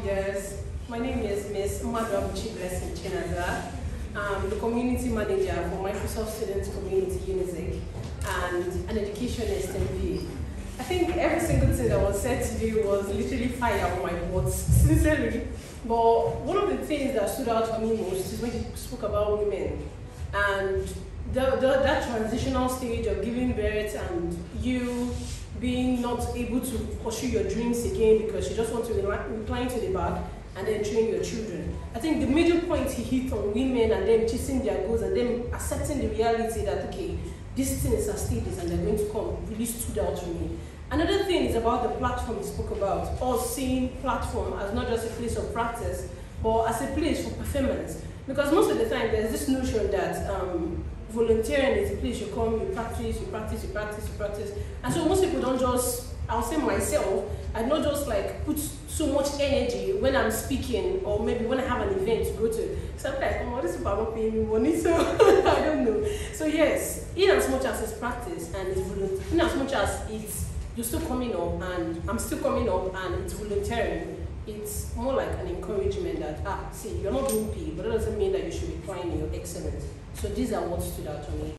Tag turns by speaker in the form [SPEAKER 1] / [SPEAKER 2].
[SPEAKER 1] readers. My name is Miss Madwabuchi Blessing Chinaza. I'm the community manager for Microsoft Students Community Unizik and an educationist MBA. I think every single thing that was said today was literally fire on my words, sincerely. But one of the things that stood out for me most is when you spoke about women and the, the, that transitional stage of giving birth and you being not able to pursue your dreams again because you just want to recline to the back and then train your children. I think the major point he hit on women and them chasing their goals and them accepting the reality that, okay, this thing is a stages and they're going to come really stood out to me. Another thing is about the platform he spoke about, us seeing platform as not just a place of practice, but as a place for performance. Because most of the time there's this notion that um, volunteering is a place you come, you practice, you practice, you practice, you practice. And so most people don't just, I'll say myself, I don't just like put so much energy when I'm speaking or maybe when I have an event to go to. So I'm like, oh, this people are not paying me money, so I don't know. So yes, in as much as it's practice and it's volunteer, in as much as it's you're still coming up and I'm still coming up and it's volunteering, it's more like an encouragement that, ah, see, you're not being but that doesn't mean that you should be trying your excellence. So these are what stood out to me.